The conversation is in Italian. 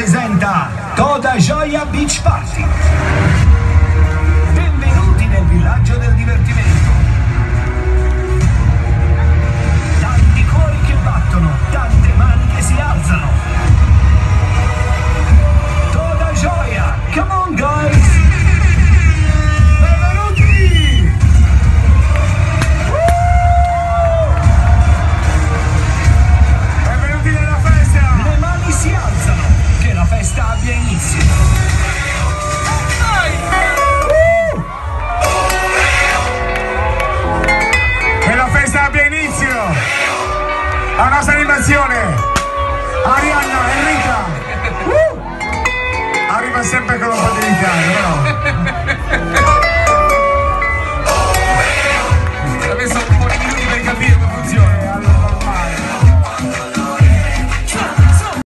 presenta Toda Gioia Beach Party. la nostra animazione Arianna Enrica uh! arriva sempre con la padre di no?